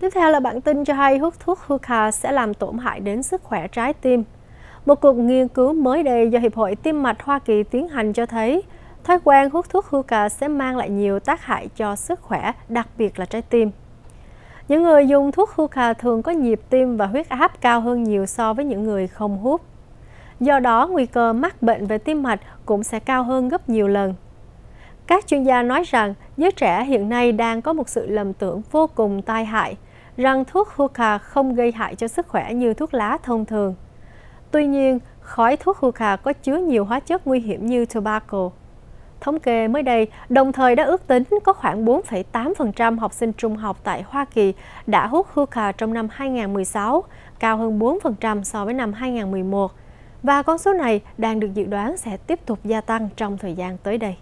Tiếp theo là bản tin cho hay hút thuốc hookah sẽ làm tổn hại đến sức khỏe trái tim. Một cuộc nghiên cứu mới đây do Hiệp hội Tim mạch Hoa Kỳ tiến hành cho thấy thói quen hút thuốc hookah sẽ mang lại nhiều tác hại cho sức khỏe, đặc biệt là trái tim. Những người dùng thuốc hookah thường có nhịp tim và huyết áp cao hơn nhiều so với những người không hút. Do đó, nguy cơ mắc bệnh về tim mạch cũng sẽ cao hơn gấp nhiều lần. Các chuyên gia nói rằng giới trẻ hiện nay đang có một sự lầm tưởng vô cùng tai hại rằng thuốc hookah không gây hại cho sức khỏe như thuốc lá thông thường. Tuy nhiên, khói thuốc hookah có chứa nhiều hóa chất nguy hiểm như tobacco. Thống kê mới đây, đồng thời đã ước tính có khoảng 4,8% học sinh trung học tại Hoa Kỳ đã hút hookah trong năm 2016, cao hơn 4% so với năm 2011. Và con số này đang được dự đoán sẽ tiếp tục gia tăng trong thời gian tới đây.